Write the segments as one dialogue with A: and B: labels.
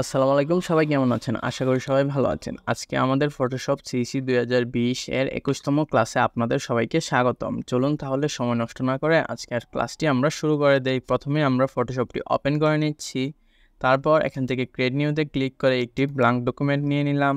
A: আসসালামু আলাইকুম, সবাই কেমন আছেন? আশা করি সবাই ভালো আছেন। আজকে আমাদের ফটোশপ সিসি দুই হাজার বিশ এর একুশতম ক্লাসে আপনাদের সবাইকে স্বাগতম। চলুন তাহলে সময় নষ্ট না করে আজকের ক্লাসটি আমরা শুরু করে দেই। প্রথমে আমরা ফটোশপটি ওপেন করে নিচ্ছি। তারপর এখান থেকে ক্রিয়েট নিউতে ক্লিক করে একটি ব্লাঙ্ক ডকুমেন্ট নিয়ে নিলাম।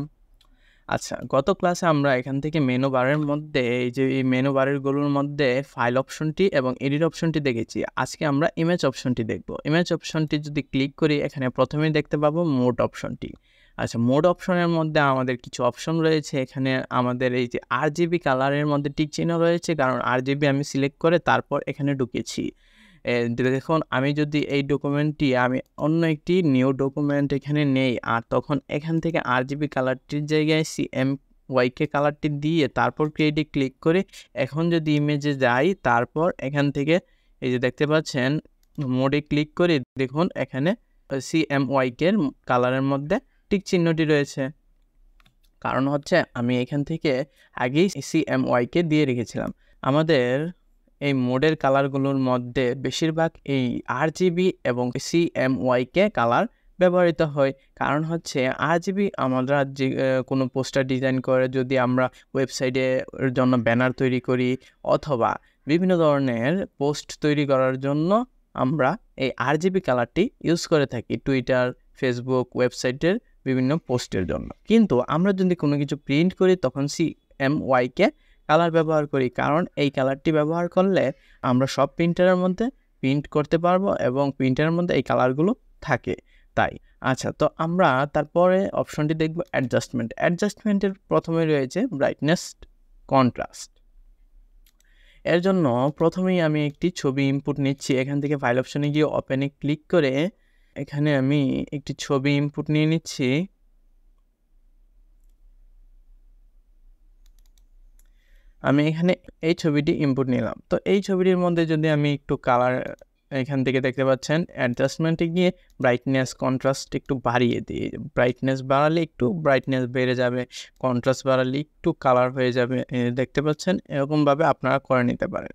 A: আচ্ছা গত ক্লাসে আমরা এখান থেকে মেনু বারের মধ্যে এই যে, এই মেনু বারেরগুলোর মধ্যে ফাইল অপশনটি এবং এডিট অপশনটি দেখেছি। আজকে আমরা ইমেজ অপশনটি দেখব। ইমেজ অপশনটি যদি ক্লিক করি, এখানে প্রথমেই দেখতে পাবো মোড অপশনটি আচ্ছা মোড অপশনের মধ্যে আমাদের কিছু অপশন রয়েছে। এখানে আমাদের এই যে আর জিবি কালারের মধ্যে টিক চিহ্ন রয়েছে। কারণ আর জিবি আমি সিলেক্ট করে তারপর এখানে ঢুকেছি। দেখুন, আমি যদি এই ডকুমেন্টটি আমি অন্য একটি নিউ ডকুমেন্ট এখানে নেই, আর তখন এখান থেকে আর জিবি কালারটির জায়গায় সি এম ওয়াইকে কালারটি দিয়ে তারপর ক্রিয়েটে ক্লিক করে এখন যদি ইমেজে যাই, তারপর এখান থেকে এই যে দেখতে পাচ্ছেন মোডে ক্লিক করে দেখুন, এখানে সি এম ওয়াইকের কালারের মধ্যে টিক চিহ্নটি রয়েছে। কারণ হচ্ছে, আমি এখান থেকে আগেই সি এম ওয়াইকে দিয়ে রেখেছিলাম। আমাদের এই মোডের কালারগুলোর মধ্যে বেশিরভাগ এই আর জিবি এবং ওয়াইকে কালার ব্যবহৃত হয়। কারণ হচ্ছে আর জিবি আমরা যে কোনো পোস্টার ডিজাইন করে যদি আমরা ওয়েবসাইটের জন্য ব্যানার তৈরি করি অথবা বিভিন্ন ধরনের পোস্ট তৈরি করার জন্য আমরা এই আর জিবি কালারটি ইউজ করে থাকি টুইটার ফেসবুক ওয়েবসাইটের বিভিন্ন পোস্টের জন্য। কিন্তু আমরা যদি কোনো কিছু প্রিন্ট করি তখন সি এম ওয়াইকে কালার ব্যবহার করি। কারণ এই কালারটি ব্যবহার করলে আমরা সব প্রিন্টারের মধ্যে প্রিন্ট করতে পারব এবং প্রিন্টারের মধ্যে এই কালারগুলো থাকে। তাই আচ্ছা তো আমরা তারপরে অপশনটি দেখব অ্যাডজাস্টমেন্ট অ্যাডজাস্টমেন্টের প্রথমে রয়েছে ব্রাইটনেস কন্ট্রাস্ট এর জন্য প্রথমেই আমি একটি ছবি ইনপুট নিচ্ছি। এখান থেকে ফাইল অপশনে গিয়ে ওপেনে ক্লিক করে এখানে আমি একটি ছবি ইনপুট নিয়ে নিচ্ছি। আমি এখানে এই ছবিটি ইনপুট নিলাম। তো এই ছবিটির মধ্যে যদি আমি একটু কালার এখান থেকে দেখতে পাচ্ছেন অ্যাডজাস্টমেন্টে গিয়ে ব্রাইটনেস কন্ট্রাস্ট একটু বাড়িয়ে দিই। ব্রাইটনেস বাড়ালে একটু ব্রাইটনেস বেড়ে যাবে কন্ট্রাস্ট বাড়ালে একটু কালার হয়ে যাবে দেখতে পাচ্ছেন? এরকমভাবে আপনারা করে নিতে পারেন।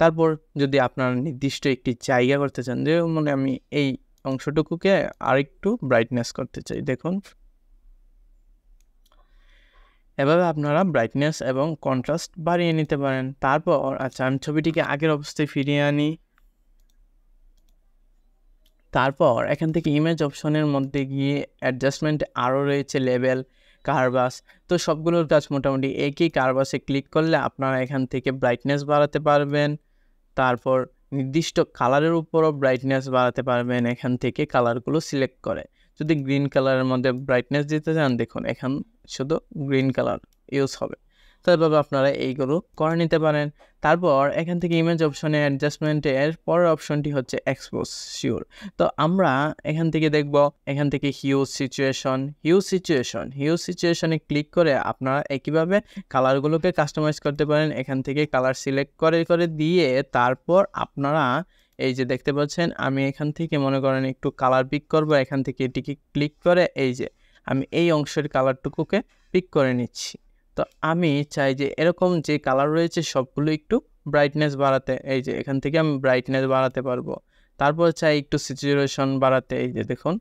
A: তারপর যদি আপনারা নির্দিষ্ট একটি জায়গা করতে চান যে মানে আমি এই অংশটুকুকে আরেকটু ব্রাইটনেস করতে চাই। দেখুন এভাবে আপনারা ব্রাইটনেস এবং কন্ট্রাস্ট বাড়িয়ে নিতে পারেন। তারপর আচ্ছা আমি ছবিটিকে আগের অবস্থায় ফিরিয়ে আনি। তারপর, এখান থেকে ইমেজ অপশনের মধ্যে গিয়ে অ্যাডজাস্টমেন্ট আরও রয়েছে লেভেল কারবাস তো সবগুলোর কাজ মোটামুটি একই। কারবাসে ক্লিক করলে আপনারা এখান থেকে ব্রাইটনেস বাড়াতে পারবেন। তারপর, নির্দিষ্ট কালারের উপরও ব্রাইটনেস বাড়াতে পারবেন। এখান থেকে কালারগুলো সিলেক্ট করে। যদি গ্রিন কালারের মধ্যে ব্রাইটনেস দিতে চান, দেখুন, এখান শুধু গ্রিন কালার ইউজ হবে। তো এভাবে আপনারা এইগুলো করে নিতে পারেন। তারপর এখান থেকে ইমেজ অপশনে অ্যাডজাস্টমেন্টের পরের অপশনটি হচ্ছে এক্সপোজ শিওর তো আমরা এখান থেকে দেখব, এখান থেকে huge situation huge situation huge সিচুয়েশনে ক্লিক করে আপনারা একইভাবে কালারগুলোকে কাস্টমাইজ করতে পারেন। এখান থেকে কালার সিলেক্ট করে করে দিয়ে তারপর আপনারা এই যে দেখতে পাচ্ছেন, আমি এখান থেকে মনে করেন একটু কালার পিক করব, এখান থেকে এটিকে ক্লিক করে এই যে আমি এই অংশের কালারটুকুকে পিক করে নিচ্ছি। তো আমি চাই যে এরকম যে কালার রয়েছে সবগুলো একটু ব্রাইটনেস বাড়াতে, এই যে এখান থেকে আমি ব্রাইটনেস বাড়াতে পারব। তারপর চাই একটু সিচুয়েশন বাড়াতে, এই যে দেখুন,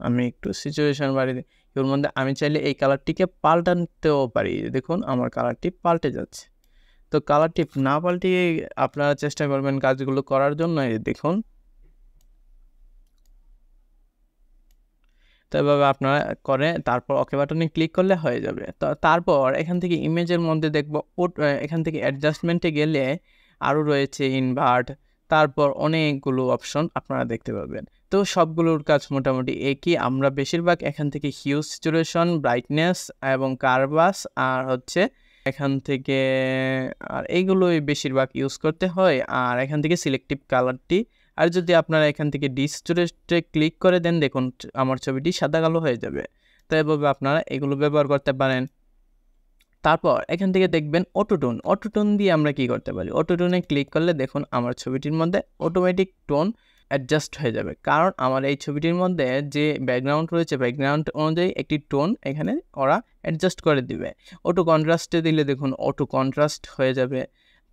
A: আমি একটু সিচুয়েশন বাড়িয়ে দিই। এর মধ্যে আমি চাইলে এই কালারটিকে পাল্টাতেও পারি, দেখুন আমার কালারটি পাল্টে যাচ্ছে। তো কালারটি না পাল্টিয়ে আপনারা চেষ্টা করবেন কাজগুলো করার জন্য দেখুন। তো এভাবে আপনারা করে, তারপর ওকে বাটনে ক্লিক করলে হয়ে যাবে। তো তারপর এখান থেকে ইমেজের মধ্যে দেখব এখান থেকে অ্যাডজাস্টমেন্টে গেলে আরও রয়েছে ইনভার্ট তারপর অনেকগুলো অপশন আপনারা দেখতে পাবেন। তো সবগুলোর কাজ মোটামুটি একই, আমরা বেশিরভাগ এখান থেকে হিউজ সিচুয়েশন ব্রাইটনেস এবং কারবাস আর হচ্ছে এখান থেকে, আর এইগুলোই বেশিরভাগ ইউজ করতে হয়। আর এখান থেকে সিলেক্টিভ কালারটি আর যদি আপনারা এখান থেকে ডিস্টোরেটে ক্লিক করে দেন, দেখুন আমার ছবিটি সাদা কালো হয়ে যাবে। তো এভাবে আপনারা এগুলো ব্যবহার করতে পারেন। তারপর এখান থেকে দেখবেন অটোটোন অটোটোন দিয়ে আমরা কি করতে পারি? অটোটোনে ক্লিক করলে দেখুন আমার ছবিটির মধ্যে অটোমেটিক টোন অ্যাডজাস্ট হয়ে যাবে। কারণ আমার এই ছবিটির মধ্যে যে ব্যাকগ্রাউন্ড রয়েছে ব্যাকগ্রাউন্ড অনুযায়ী একটি টোন এখানে ওরা অ্যাডজাস্ট করে দিবে। অটো কন্ট্রাস্টে দিলে দেখুন অটো কন্ট্রাস্ট হয়ে যাবে।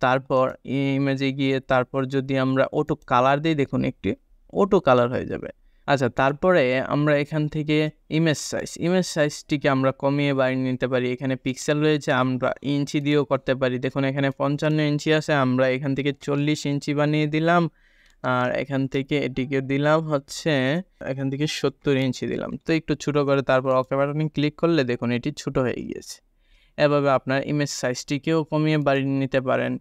A: তারপর ইমেজে গিয়ে তারপর যদি আমরা অটো কালার দিই, দেখুন একটি অটো কালার হয়ে যাবে। আচ্ছা তারপরে আমরা এখান থেকে ইমেজ সাইজ ইমেজ সাইজটিকে আমরা কমিয়ে বাড়িয়ে নিতে পারি। এখানে পিক্সেল রয়েছে, আমরা ইঞ্চি দিয়েও করতে পারি। দেখুন, এখানে পঞ্চান্ন ইঞ্চি আছে, আমরা এখান থেকে চল্লিশ ইঞ্চি বানিয়ে দিলাম। আর এখান থেকে এটিকে দিলাম হচ্ছে, এখান থেকে সত্তর ইঞ্চি দিলাম। তো একটু ছোটো করে তারপর অকে বাটনে ক্লিক করলে দেখুন এটি ছোট হয়ে গিয়েছে। এভাবে আপনার ইমেজ সাইজটিকেও কমিয়ে বাড়িয়ে নিতে পারেন।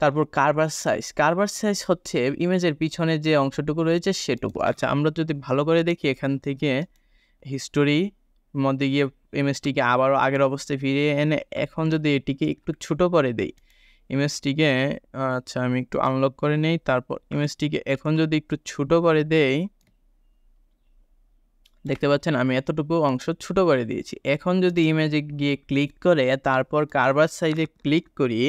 A: তারপর কারবার সাইজ কারবার সাইজ হচ্ছে ইমেজের পিছনে যে অংশটুকু রয়েছে সেটুকু। আচ্ছা আমরা যদি ভালো করে দেখি এখান থেকে হিস্টোরি মধ্যে গিয়ে ইমেজটিকে আবারও আগের অবস্থায় ফিরিয়ে এনে এখন যদি এটিকে একটু ছোট করে দেই ইমেজটিকে আচ্ছা আমি একটু আনলক করে নেই। তারপর ইমেজটিকে এখন যদি একটু ছোট করে দেই, দেখতে পাচ্ছেন আমি এতটুকু অংশ ছোট করে দিয়েছি। এখন যদি ইমেজে গিয়ে ক্লিক করে, তারপর কারবার সাইজে ক্লিক করি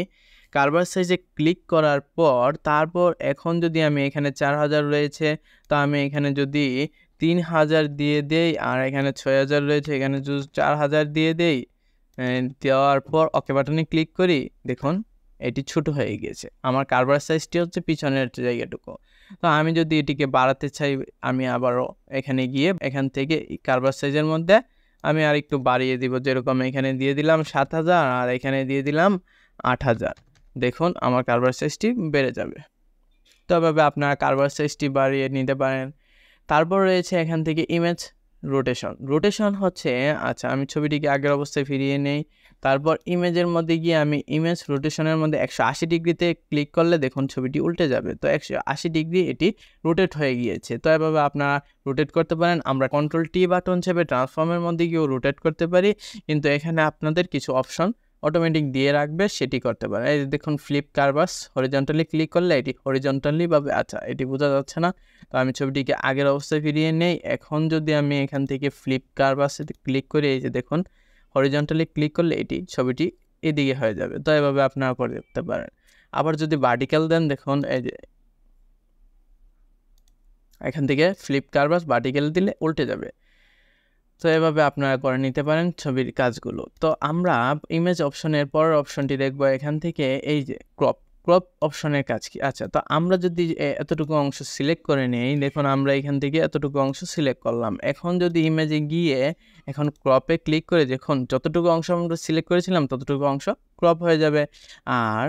A: কারবার সাইজে ক্লিক করার পর, তারপর এখন যদি আমি এখানে চার হাজার রয়েছে, তো আমি এখানে যদি তিন হাজার দিয়ে দেই, আর এখানে ছয় হাজার রয়েছে, এখানে যদি চার হাজার দিয়ে দেই দেওয়ার পর ওকে বাটনে ক্লিক করি, দেখুন। এটি ছোট হয়ে গিয়েছে। আমার কারবার সাইজটি হচ্ছে পিছনের জায়গাটুকু। তো আমি যদি এটিকে বাড়াতে চাই, আমি আবারও এখানে গিয়ে এখান থেকে কারবার সাইজের মধ্যে আমি আর একটু বাড়িয়ে দিব। যেরকম এখানে দিয়ে দিলাম সাত হাজার আর এখানে দিয়ে দিলাম আট হাজার। দেখুন, আমার কারবার সাইজটি বেড়ে যাবে। তবে আপনারা কারবার সাইজটি বাড়িয়ে নিতে পারেন। তারপর রয়েছে এখান থেকে ইমেজ রোটেশন রোটেশন হচ্ছে আচ্ছা আমি ছবিটিকে আগের অবস্থায় ফিরিয়ে নেই। তারপর ইমেজের মধ্যে গিয়ে আমি ইমেজ রোটেশনের মধ্যে একশো আশি ডিগ্রিতে ক্লিক করলে দেখুন ছবিটি উল্টে যাবে। তো একশো আশি ডিগ্রি এটি রোটেট হয়ে গিয়েছে। তো এভাবে আপনারা রোটেট করতে পারেন। আমরা কন্ট্রোল টি বাটন হিসেবে ট্রান্সফর্মের মধ্যে গিয়েও রোটেট করতে পারি। কিন্তু এখানে আপনাদের কিছু অপশন অটোমেটিক দিয়ে রাখবে, সেটি করতে পারে। এই দেখুন ফ্লিপ কারবাস হরিজন্টালি ক্লিক করলে এটি হরিজন্টালি পাবে আচ্ছা এটি বোঝা যাচ্ছে না। তো আমি ছবিটিকে আগের অবস্থায় ফিরিয়ে নেই। এখন যদি আমি এখান থেকে ফ্লিপ কারবাসে ক্লিক করে, এই যে দেখুন হরিজন্টালি ক্লিক করলে এটি ছবিটি এদিকে হয়ে যাবে। তো এভাবে আপনারা করে দেখতে পারেন। আবার যদি ভার্টিক্যাল দেন, দেখুন, এই যে এখান থেকে ফ্লিপ কারবাস ভার্টিক্যাল দিলে উল্টে যাবে। তো এভাবে আপনারা করে নিতে পারেন ছবির কাজগুলো। তো আমরা ইমেজ অপশনের পরের অপশনটি দেখব এখান থেকে, এই যে ক্রপ ক্রপ অপশনের কাজ কি? আচ্ছা তো আমরা যদি এতটুকু অংশ সিলেক্ট করে নেই, দেখুন আমরা এখান থেকে এতটুকু অংশ সিলেক্ট করলাম। এখন যদি ইমেজে গিয়ে এখন ক্রপে ক্লিক করে দেখুন, যতটুকু অংশ আমরা সিলেক্ট করেছিলাম, ততটুকু অংশ ক্রপ হয়ে যাবে। আর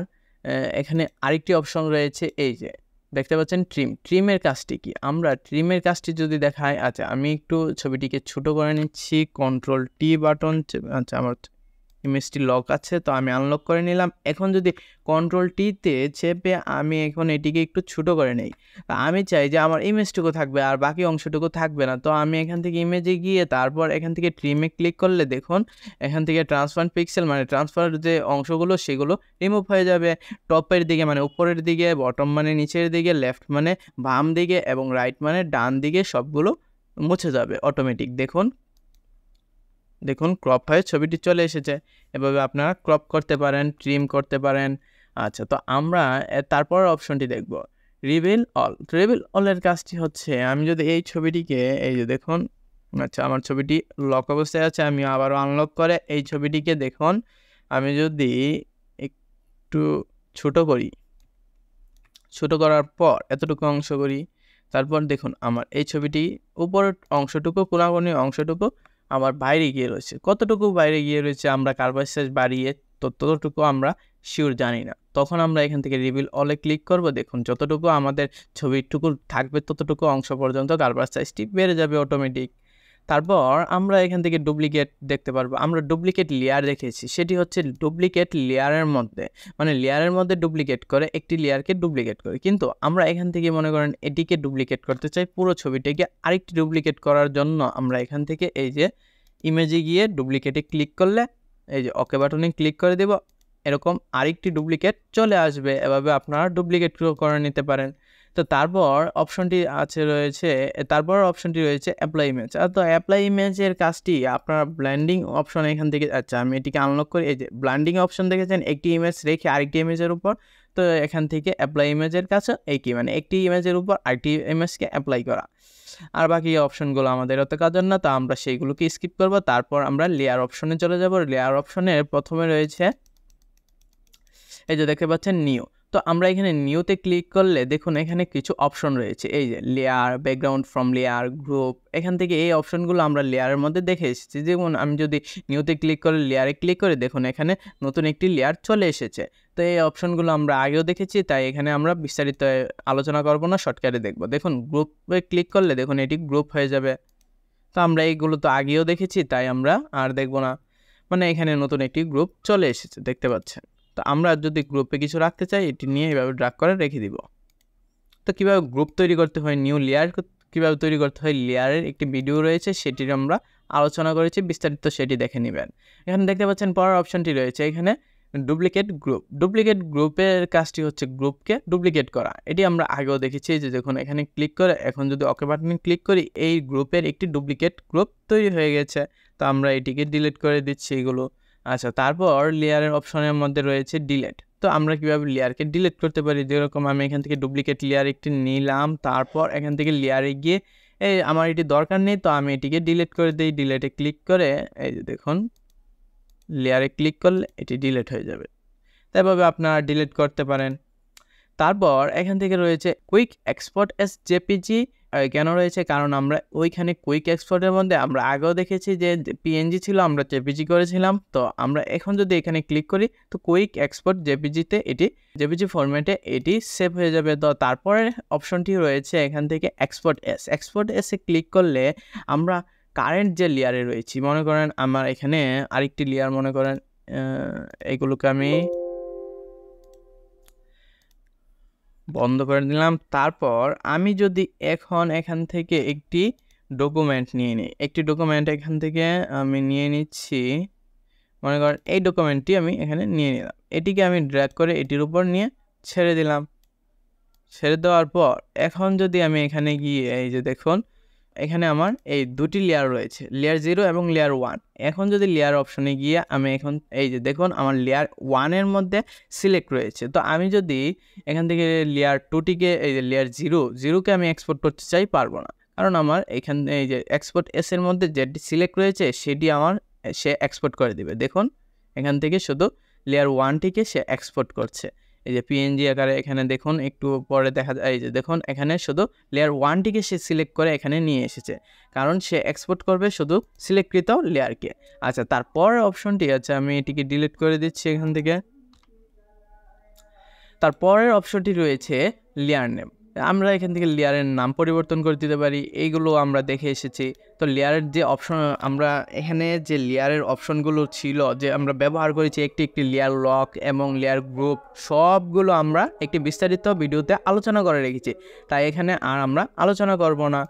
A: এখানে আরেকটি অপশন রয়েছে, এই যে দেখতে পাচ্ছেন ট্রিম ট্রিমের কাজটি কি? আমরা ট্রিমের কাজটি যদি দেখাই আচ্ছা আমি একটু ছবিটিকে ছোট করে নিচ্ছি কন্ট্রোল টি বাটন আচ্ছা আমার ইমেজটি লক আছে, তো আমি আনলক করে নিলাম। এখন যদি কন্ট্রোল টিতে চেপে আমি এখন এটিকে একটু ছোটো করে নেই। আমি চাই যে আমার ইমেজটুকু থাকবে আর বাকি অংশটুকু থাকবে না। তো আমি এখান থেকে ইমেজে গিয়ে তারপর এখান থেকে ট্রিমে ক্লিক করলে দেখুন, এখান থেকে ট্রান্সফার পিক্সেল মানে ট্রান্সফার যে অংশগুলো সেগুলো রিমুভ হয়ে যাবে। টপের দিকে মানে উপরের দিকে বটম মানে নিচের দিকে লেফট মানে বাম দিকে এবং রাইট মানে ডান দিকে সবগুলো মুছে যাবে অটোমেটিক দেখুন। দেখুন ক্রপ হয়ে ছবিটি চলে এসেছে। এভাবে আপনারা ক্রপ করতে পারেন ট্রিম করতে পারেন। আচ্ছা তো আমরা তারপর অপশনটি দেখব। রিভিল অল রিভিল অলের কাজটি হচ্ছে, আমি যদি এই ছবিটিকে, এই যে দেখুন আচ্ছা আমার ছবিটি লক অবস্থায় আছে, আমি আবারও আনলক করে এই ছবিটিকে দেখুন, আমি যদি একটু ছোট করি, ছোট করার পর এতটুকু অংশ করি, তারপর দেখুন, আমার এই ছবিটি উপরের অংশটুকু কোনাগুনি অংশটুকু আমার বাইরে গিয়ে রয়েছে। কতটুকু বাইরে গিয়ে রয়েছে আমরা কার্বন সাইজ বাড়িয়ে ততটুকু আমরা শিওর জানি না। তখন আমরা এখান থেকে রিভিল অলে ক্লিক করব। দেখুন, যতটুকু আমাদের ছবিটুকু থাকবে, ততটুকু অংশ পর্যন্ত কার্বার সাইজটি বেড়ে যাবে অটোমেটিক তারপর আমরা এখান থেকে ডুপ্লিকেট দেখতে পারব। আমরা ডুপ্লিকেট লেয়ার দেখেছি, সেটি হচ্ছে ডুপ্লিকেট লেয়ারের মধ্যে। মানে লেয়ারের মধ্যে ডুপ্লিকেট করে একটি লেয়ারকে ডুপ্লিকেট করে। কিন্তু আমরা এখান থেকে মনে করেন এটিকে ডুপ্লিকেট করতে চাই, পুরো ছবিটাকে আরেকটি ডুপ্লিকেট করার জন্য আমরা এখান থেকে এই যে ইমেজে গিয়ে ডুপ্লিকেটে ক্লিক করলে, এই যে ওকে বাটনে ক্লিক করে দেব, এরকম আরেকটি ডুপ্লিকেট চলে আসবে। এভাবে আপনারা ডুপ্লিকেট করে নিতে পারেন। তো তারপর অপশনটি আছে রয়েছে, তারপর অপশনটি রয়েছে অ্যাপ্লাই ইমেজ তো অ্যাপ্লাই ইমেজের কাজটি আপনার ব্ল্যান্ডিং অপশন এখান থেকে আচ্ছা আমি এটিকে আনলক করি, এই যে ব্ল্যান্ডিং অপশন দেখেছেন, একটি ইমেজ রেখে আরেকটি ইমেজের উপর, তো এখান থেকে অ্যাপ্লাই ইমেজের কাছে একই মানে একটি ইমেজের উপর আরেকটি ইমেজকে অ্যাপ্লাই করা। আর বাকি অপশনগুলো আমাদের অত কাজের না, তো আমরা সেইগুলোকে স্কিপ করব, তারপর আমরা লেয়ার অপশনে চলে যাব। লেয়ার অপশনের প্রথমে রয়েছে, এই যে দেখতে পাচ্ছেন নিউ তো আমরা এখানে নিউতে ক্লিক করলে দেখুন এখানে কিছু অপশন রয়েছে। এই যে layer background from layer group এখান থেকে এই অপশনগুলো আমরা লেয়ারের মধ্যে দেখে এসেছি। যেমন আমি যদি নিউতে ক্লিক করে লেয়ারে ক্লিক করে দেখুন এখানে নতুন একটি লেয়ার চলে এসেছে। তো এই অপশনগুলো আমরা আগেও দেখেছি, তাই এখানে আমরা বিস্তারিত আলোচনা করব না শর্টকাটে দেখব। দেখুন গ্রুপে ক্লিক করলে দেখুন এটি গ্রুপ হয়ে যাবে। তো আমরা এইগুলো তো আগেও দেখেছি, তাই আমরা আর দেখব না। মানে এখানে নতুন একটি গ্রুপ চলে এসেছে, দেখতে পাচ্ছেন। তো আমরা যদি গ্রুপে কিছু রাখতে চাই, এটি নিয়ে এভাবে ড্রাগ করে রেখে দিব। তো কীভাবে গ্রুপ তৈরি করতে হয়? নিউ লেয়ার কীভাবে তৈরি করতে হয়? লেয়ারের একটি ভিডিও রয়েছে, সেটির আমরা আলোচনা করেছি, বিস্তারিত সেটি দেখে নেবেন। এখানে দেখতে পাচ্ছেন পরের অপশনটি রয়েছে, এখানে ডুপ্লিকেট গ্রুপ ডুপ্লিকেট গ্রুপের কাজটি হচ্ছে গ্রুপকে ডুপ্লিকেট করা। এটি আমরা আগেও দেখেছি যে যখন এখানে ক্লিক করে, এখন যদি ওকে বাটনে ক্লিক করি, এই গ্রুপের একটি ডুপ্লিকেট গ্রুপ তৈরি হয়ে গেছে। তো আমরা এটিকে ডিলিট করে দিচ্ছি এগুলো। আচ্ছা তারপর লেয়ারের অপশনের মধ্যে রয়েছে ডিলেট তো আমরা কীভাবে লেয়ারকে ডিলেট করতে পারি? যেরকম আমি এখান থেকে ডুপ্লিকেট লেয়ার একটি নিলাম, তারপর এখান থেকে লেয়ারে গিয়ে, এই আমার এটি দরকার নেই, তো আমি এটিকে ডিলেট করে দিই। ডিলেটে ক্লিক করে, এই যে দেখুন লেয়ারে ক্লিক করলে এটি ডিলেট হয়ে যাবে। তাইভাবে আপনারা ডিলেট করতে পারেন। তারপর এখান থেকে রয়েছে কুইক এক্সপোর্ট এস জেপিজি কেন রয়েছে? কারণ আমরা ওইখানে কুইক এক্সপোর্টের মধ্যে আমরা আগেও দেখেছি যে পিএনজি ছিল, আমরা জেপিজি করেছিলাম। তো আমরা এখন যদি এখানে ক্লিক করি, তো কুইক এক্সপোর্ট জেপিজিতে এটি জেপিজি ফরম্যাটে এটি সেভ হয়ে যাবে। তো তারপরে অপশনটি রয়েছে এখান থেকে এক্সপোর্ট এস এক্সপোর্ট এসে ক্লিক করলে আমরা কারেন্ট যে লেয়ারে রয়েছি, মনে করেন আমার এখানে আরেকটি লেয়ার মনে করেন এগুলোকে আমি বন্ধ করে দিলাম। তারপর আমি যদি এখন এখান থেকে একটি ডকুমেন্ট নিয়ে নিই, একটি ডকুমেন্ট এখান থেকে আমি নিয়ে নিচ্ছি, মনে করেন এই ডকুমেন্টটি আমি এখানে নিয়ে নিলাম। এটিকে আমি ড্র্যাগ করে এটির উপর নিয়ে ছেড়ে দিলাম। ছেড়ে দেওয়ার পর এখন যদি আমি এখানে গিয়ে এই যে দেখুন এখানে আমার এই দুটি লেয়ার রয়েছে লেয়ার জিরো এবং লেয়ার ওয়ান এখন যদি লেয়ার অপশনে গিয়ে আমি এখন এই যে দেখুন, আমার লেয়ার ওয়ানের মধ্যে সিলেক্ট রয়েছে। তো আমি যদি এখান থেকে লেয়ার টুটিকে এই যে লেয়ার জিরো জিরোকে আমি এক্সপোর্ট করতে চাই, পারব না। কারণ আমার এখান, এই যে এক্সপোর্ট এস এর মধ্যে যেটি সিলেক্ট রয়েছে, সেটি আমার, সে এক্সপোর্ট করে দিবে। দেখুন, এখান থেকে শুধু লেয়ার ওয়ানটিকে সে এক্সপোর্ট করছে। এই যে পিএনজি আকারে এখানে দেখুন, একটু পরে দেখা যায়, এই যে দেখুন, এখানে শুধু লেয়ার ওয়ানটিকে সে সিলেক্ট করে এখানে নিয়ে এসেছে। কারণ সে এক্সপোর্ট করবে শুধু সিলেক্টকৃত লেয়ারকে আচ্ছা তারপর অপশনটি আছে, আমি এটিকে ডিলিট করে দিচ্ছি এখান থেকে। তারপরের অপশনটি রয়েছে লেয়ার নেম আমরা এখান থেকে লেয়ারের নাম পরিবর্তন করে দিতে পারি। এইগুলো আমরা দেখে এসেছি। তো লেয়ারের যে অপশন আমরা এখানে যে লেয়ারের অপশনগুলো ছিল, যে আমরা ব্যবহার করেছি একটি একটি লেয়ার লক এবং লেয়ার গ্রুপ সবগুলো আমরা একটি বিস্তারিত ভিডিওতে আলোচনা করে রেখেছি। তাই এখানে আর আমরা আলোচনা করব না।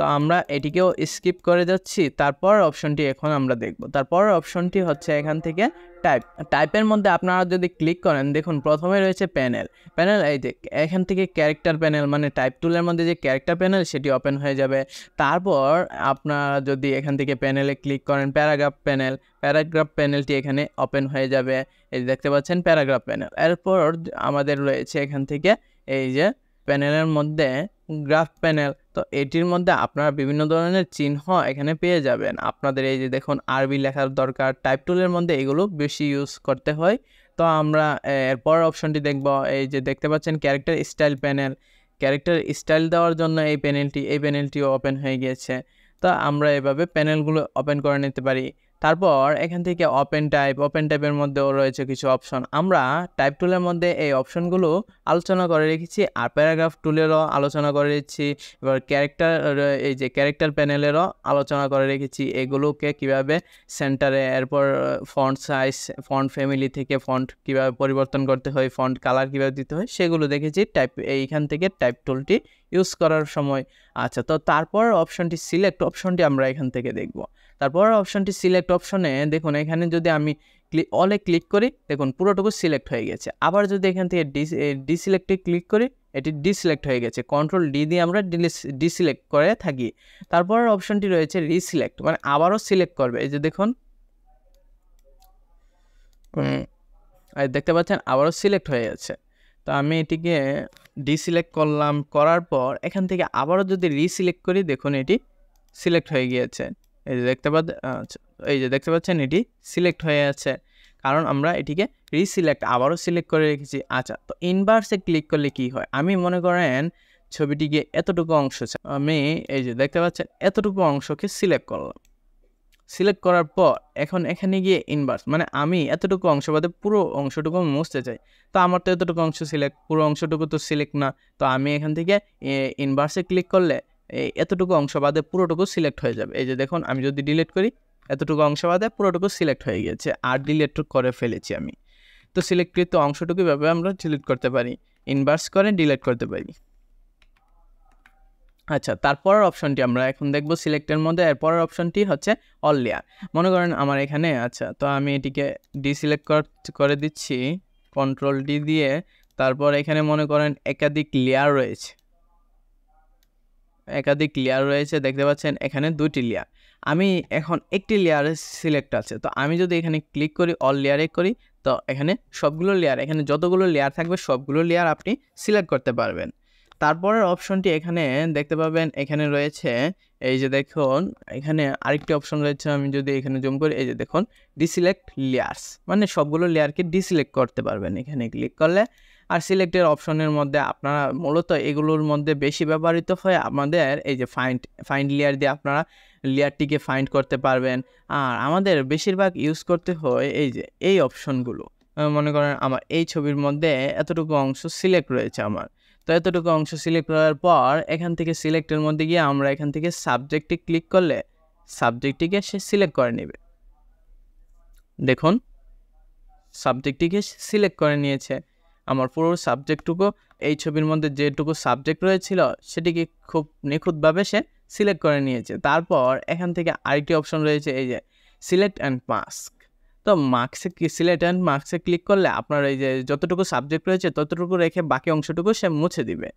A: তো আমরা এটিকেও স্কিপ করে যাচ্ছি। তারপর অপশনটি এখন আমরা দেখব। তারপর অপশনটি হচ্ছে এখান থেকে টাইপ টাইপের মধ্যে আপনারা যদি ক্লিক করেন, দেখুন প্রথমে রয়েছে প্যানেল প্যানেল এই যে এখান থেকে ক্যারেক্টার প্যানেল মানে টাইপ টুলের মধ্যে যে ক্যারেক্টার প্যানেল সেটি ওপেন হয়ে যাবে। তারপর আপনারা যদি এখান থেকে প্যানেলে ক্লিক করেন প্যারাগ্রাফ প্যানেল প্যারাগ্রাফ প্যানেলটি এখানে ওপেন হয়ে যাবে। এই দেখতে পাচ্ছেন প্যারাগ্রাফ প্যানেল এরপর আমাদের রয়েছে এখান থেকে এই যে প্যানেলের মধ্যে গ্রাফ প্যানেল। তো এটির মধ্যে আপনারা বিভিন্ন ধরনের চিহ্ন এখানে পেয়ে যাবেন। আপনাদের এই যে দেখুন, আরবি লেখার দরকার টাইপ টুলের মধ্যে এগুলো বেশি ইউজ করতে হয়। তো আমরা এরপর অপশনটি দেখব। এই যে দেখতে পাচ্ছেন character style panel character style দেওয়ার জন্য এই প্যানেলটি এই প্যানেলটিও ওপেন হয়ে গিয়েছে। তো আমরা এভাবে প্যানেলগুলো ওপেন করে নিতে পারি। তারপর এখান থেকে ওপেন টাইপ ওপেন টাইপের মধ্যেও রয়েছে কিছু অপশন আমরা টাইপ টুলের মধ্যে এই অপশনগুলো আলোচনা করে রেখেছি, আর প্যারাগ্রাফ টুলেরও আলোচনা করে রেখেছি, এবার ক্যারেক্টার এই যে ক্যারেক্টার প্যানেলেরও আলোচনা করে রেখেছি, এগুলোকে কীভাবে সেন্টারে এরপর ফন্ট সাইজ ফন্ট ফ্যামিলি থেকে ফন্ট কীভাবে পরিবর্তন করতে হয় ফন্ট কালার কীভাবে দিতে হয়, সেগুলো দেখেছি টাইপ এইখান থেকে টাইপ টুলটি ইউজ করার সময়। আচ্ছা তো তারপর অপশনটি সিলেক্ট অপশনটি আমরা এখান থেকে দেখব। তারপর অপশনটি সিলেক্ট অপশনে দেখুন, এখানে যদি আমি অলে ক্লিক করি, দেখুন পুরোটুকু সিলেক্ট হয়ে গেছে। আবার যদি এখান থেকে ডিসিলেক্টে ক্লিক করি, এটি ডিসিলেক্ট হয়ে গেছে। কন্ট্রোল ডি দিয়ে আমরা ডিসিলেক্ট করে থাকি। তারপর অপশনটি রয়েছে রিসিলেক্ট মানে আবারও সিলেক্ট করবে। এই যে দেখুন দেখতে পাচ্ছেন আবারও সিলেক্ট হয়ে যাচ্ছে তো আমি এটিকে ডিসিলেক্ট করলাম, করার পর এখান থেকে আবারও যদি রিসিলেক্ট করি, দেখুন এটি সিলেক্ট হয়ে গিয়েছে। এই যে দেখতে পাচ্ছেন এই যে দেখতে পাচ্ছেন এটি সিলেক্ট হয়ে আছে। কারণ আমরা এটিকে রিসিলেক্ট আবারও সিলেক্ট করে রেখেছি। আচ্ছা তো ইনভার্সে ক্লিক করলে কি হয়? আমি মনে করেন ছবিটিকে এতটুকু অংশ আমি এই যে দেখতে পাচ্ছেন, এতটুকু অংশকে সিলেক্ট করলাম। সিলেক্ট করার পর এখন এখানে গিয়ে ইনভার্স মানে আমি এতটুকু অংশ বাদে পুরো অংশটুকু মুছতে চাই। তো আমার তো এতটুকু অংশ সিলেক্ট পুরো অংশটুকু তো সিলেক্ট না। তো আমি এখান থেকে ইনভার্সে ক্লিক করলে এতটুকু অংশ বাদে পুরোটুকু সিলেক্ট হয়ে যাবে। এই যে দেখুন, আমি যদি ডিলিট করি, এতটুকু অংশ বাদে পুরোটুকু সিলেক্ট হয়ে গিয়েছে। আর ডিলিট করে ফেলেছি আমি। তো সিলেক্টকৃত অংশটুকু এভাবে আমরা ডিলিট করতে পারি। ইনভার্স করে ডিলিট করতে পারি। আচ্ছা তারপরের অপশনটি আমরা এখন দেখব সিলেক্টের মধ্যে। এরপরের অপশনটি হচ্ছে অল লেয়ার মনে করেন আমার এখানে আচ্ছা তো আমি এটিকে ডিসিলেক্ট করে দিচ্ছি। কন্ট্রোল ডি দিয়ে। তারপর এখানে মনে করেন একাধিক লেয়ার রয়েছে। একাধিক লেয়ার রয়েছে, দেখতে পাচ্ছেন এখানে দুটি লেয়ার আমি এখন একটি লেয়ারে সিলেক্ট আছে, তো আমি যদি এখানে ক্লিক করি অল লেয়ারে করি, তো এখানে সবগুলো লেয়ার এখানে যতগুলো লেয়ার থাকবে, সবগুলো লেয়ার আপনি সিলেক্ট করতে পারবেন। তারপরের অপশনটি এখানে দেখতে পাবেন, এখানে রয়েছে, এই যে দেখুন, এখানে আরেকটি অপশন রয়েছে, আমি যদি এখানে জুম করি, এই যে দেখুন ডিসিলেক্ট লেয়ার্স মানে সবগুলো লেয়ারকে ডিসিলেক্ট করতে পারবেন। এখানে ক্লিক করলে আর সিলেক্টের অপশনের মধ্যে আপনারা মূলত এগুলোর মধ্যে বেশি ব্যবহৃত হয় আমাদের এই যে ফাইন্ড ফাইন্ড লেয়ার দিয়ে আপনারা লেয়ারটিকে ফাইন্ড করতে পারবেন। আর আমাদের বেশিরভাগ ইউজ করতে হয় এই যে, এই অপশনগুলো মনে করেন আমার এই ছবির মধ্যে এতটুকু অংশ সিলেক্ট রয়েছে আমার। তো এতটুকু অংশ সিলেক্ট করার পর এখান থেকে সিলেক্টের মধ্যে গিয়ে আমরা এখান থেকে সাবজেক্টে ক্লিক করলে সাবজেক্টটিকে সে সিলেক্ট করে নেবে। দেখুন সাবজেক্টটিকে সিলেক্ট করে নিয়েছে। আমার পুরো সাবজেক্টটুকু এই ছবির মধ্যে যেটুকু সাবজেক্ট রয়েছিল, সেটিকে খুব নিখুঁতভাবে সে সিলেক্ট করে নিয়েছে। তারপর এখান থেকে আরেকটি অপশন রয়েছে, এই যে সিলেক্ট অ্যান্ড মাস্ক তো মার্কসে সিলেক্ট অ্যান্ড মার্কসে ক্লিক করলে আপনার এই যে যতটুকু সাবজেক্ট রয়েছে, ততটুকু রেখে বাকি অংশটুকু সে মুছে দিবে।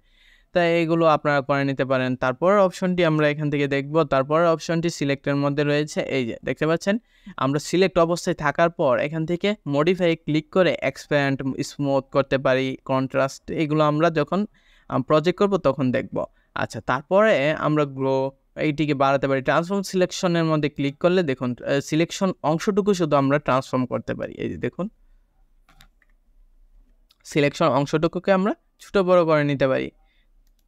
A: তাই এগুলো আপনারা করে নিতে পারেন। তারপরের অপশনটি আমরা এখান থেকে দেখব। তারপরের অপশনটি সিলেক্টের মধ্যে রয়েছে। এই যে, দেখতে পাচ্ছেন? আমরা সিলেক্ট অবস্থায় থাকার পর এখান থেকে মডিফাই ক্লিক করে এক্সপ্যান্ড স্মুথ করতে পারি কন্ট্রাস্ট এগুলো আমরা যখন প্রজেক্ট করব তখন দেখব। আচ্ছা তারপরে আমরা গ্রো এইটিকে বাড়াতে পারি। ট্রান্সফর্ম সিলেকশনের মধ্যে ক্লিক করলে দেখুন সিলেকশন অংশটুকু শুধু আমরা ট্রান্সফর্ম করতে পারি। এই যে, দেখুন। সিলেকশন অংশটুকুকে আমরা ছোটো বড় করে নিতে পারি।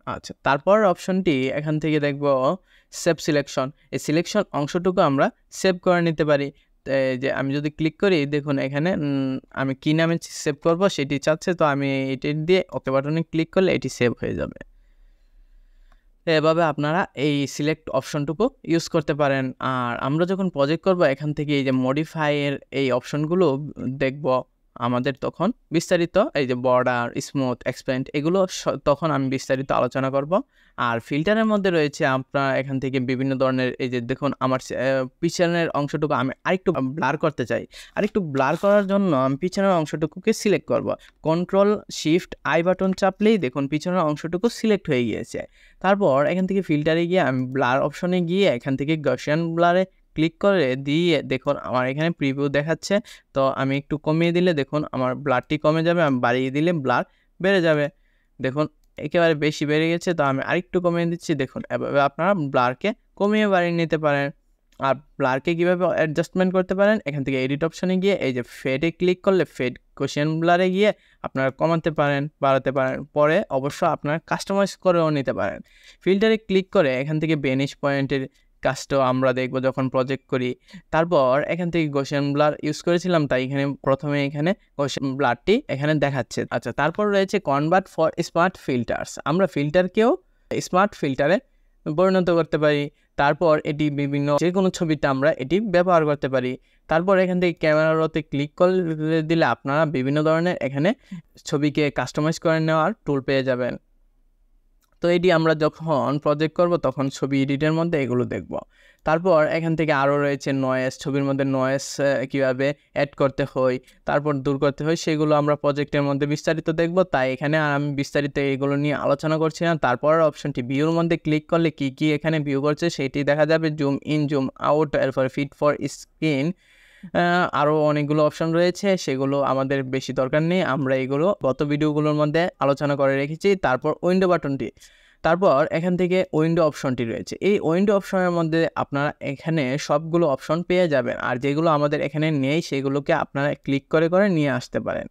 A: আচ্ছা তারপর অপশনটি এখান থেকে দেখব সেভ সিলেকশন এই সিলেকশন অংশটুকু আমরা সেভ করে নিতে পারি। যে আমি যদি ক্লিক করি, দেখুন এখানে আমি কী নামে সেভ করব সেটি চাচ্ছে, তো আমি এটি দিয়ে ওকে বাটনে ক্লিক করলে এটি সেভ হয়ে যাবে। এভাবে আপনারা এই সিলেক্ট অপশনটুকু ইউজ করতে পারেন। আর আমরা যখন প্রজেক্ট করব, এখান থেকে এই যে মডিফাইয়ের এই অপশনগুলো দেখব। আমাদের তখন বিস্তারিত, এই যে বর্ডার স্মুথ এক্সপ্যান্ড এগুলো তখন আমি বিস্তারিত আলোচনা করব। আর ফিল্টারের মধ্যে রয়েছে আপনার এখান থেকে বিভিন্ন ধরনের, এই যে দেখুন আমার পিছনের অংশটুকু আমি আরেকটু ব্লার করতে চাই। আরেকটু ব্লার করার জন্য আমি পিছনের অংশটুকুকে সিলেক্ট করব। কন্ট্রোল শিফট আই বাটন চাপলেই দেখুন পিছনের অংশটুকু সিলেক্ট হয়ে গিয়েছে। তারপর এখান থেকে ফিল্টারে গিয়ে আমি ব্লার অপশনে গিয়ে এখান থেকে গার্সিয়ান ব্লারে ক্লিক করে দিয়ে দেখুন আমার এখানে প্রিভিউ দেখাচ্ছে। তো আমি একটু কমিয়ে দিলে দেখুন আমার ব্লাডটি কমে যাবে, আমি বাড়িয়ে দিলে ব্লাড বেড়ে যাবে। দেখুন একেবারে বেশি বেড়ে গেছে, তো আমি আরেকটু কমিয়ে দিচ্ছি। দেখুন এভাবে আপনারা ব্লারকে কমিয়ে বাড়িয়ে নিতে পারেন। আর ব্লারকে কীভাবে অ্যাডজাস্টমেন্ট করতে পারেন, এখান থেকে এডিট অপশনে গিয়ে এই যে ফেডে ক্লিক করলে ফেড কোশিয়ান ব্লারে গিয়ে আপনারা কমাতে পারেন, বাড়াতে পারেন। পরে অবশ্য আপনারা কাস্টমাইজ করেও নিতে পারেন। ফিল্টারে ক্লিক করে এখান থেকে বেনিশ পয়েন্টের কাজটাও আমরা দেখব যখন প্রজেক্ট করি। তারপর এখান থেকে গোশিয়ান ব্লার ইউজ করেছিলাম, তাই এখানে প্রথমে এখানে গোশিয়ান ব্লারটি এখানে দেখাচ্ছে। আচ্ছা তারপর রয়েছে কনভার্ট ফর স্মার্ট ফিল্টার্স আমরা ফিল্টারকেও স্মার্ট ফিল্টারে পরিণত করতে পারি। তারপর এটি বিভিন্ন যে কোনো ছবিতে আমরা এটি ব্যবহার করতে পারি। তারপর এখান থেকে ক্যামেরাতে ক্লিক করে দিলে আপনারা বিভিন্ন ধরনের এখানে ছবিকে কাস্টমাইজ করে নেওয়ার টুল পেয়ে যাবেন। তো এটি আমরা যখন প্রজেক্ট করব, তখন ছবি এডিটের মধ্যে এগুলো দেখব। তারপর এখান থেকে আরও রয়েছে নয়েস ছবির মধ্যে নয়েস কীভাবে অ্যাড করতে হয়, তারপর দূর করতে হয়, সেগুলো আমরা প্রজেক্টের মধ্যে বিস্তারিত দেখব। তাই এখানে আর আমি বিস্তারিত এগুলো নিয়ে আলোচনা করছি না। তারপর অপশনটি ভিউর মধ্যে ক্লিক করলে কি কি এখানে ভিউ করছে, সেটি দেখা যাবে জুম ইন জুম আউট এরপর ফিট ফর স্ক্রিন আরও অনেকগুলো অপশন রয়েছে, সেগুলো আমাদের বেশি দরকার নেই। আমরা এগুলো গত ভিডিওগুলোর মধ্যে আলোচনা করে রেখেছি, তারপর উইন্ডো বাটনটি তারপর এখান থেকে উইন্ডো অপশনটি রয়েছে। এই উইন্ডো অপশনের মধ্যে আপনারা এখানে সবগুলো অপশন পেয়ে যাবেন। আর যেগুলো আমাদের এখানে নেই, সেগুলোকে আপনারা ক্লিক করে করে নিয়ে আসতে পারেন।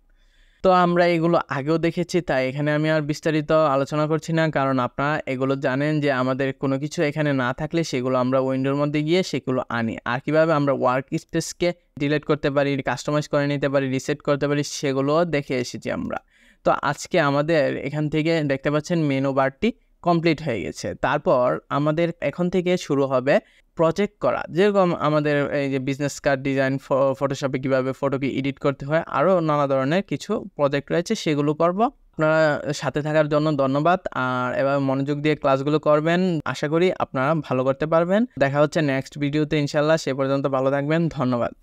A: তো আমরা এগুলো আগেও দেখেছি, তাই এখানে আমি আর বিস্তারিত আলোচনা করছি না। কারণ আপনারা এগুলো জানেন যে আমাদের কোনো কিছু এখানে না থাকলে সেগুলো আমরা উইন্ডোর মধ্যে গিয়ে সেগুলো আনি। আর কীভাবে আমরা ওয়ার্ক স্পেসকে ডিলেট করতে পারি, কাস্টমাইজ করে নিতে পারি, রিসেট করতে পারি সেগুলো দেখে এসেছি আমরা। তো আজকে আমাদের এখান থেকে দেখতে পাচ্ছেন মেনু বারটি। কমপ্লিট হয়ে গেছে। তারপর আমাদের এখন থেকে শুরু হবে প্রজেক্ট করা। যেরকম আমাদের এই যে বিজনেস কার্ড ডিজাইন ফটোশপে কীভাবে ফটোকে এডিট করতে হয় আরও নানা ধরনের কিছু প্রজেক্ট রয়েছে, সেগুলো করব। আপনারা সাথে থাকার জন্য ধন্যবাদ। আর এবার মনোযোগ দিয়ে ক্লাসগুলো করবেন। আশা করি আপনারা ভালো করতে পারবেন। দেখা হচ্ছে নেক্সট ভিডিওতে ইনশাল্লাহ সে পর্যন্ত ভালো থাকবেন। ধন্যবাদ।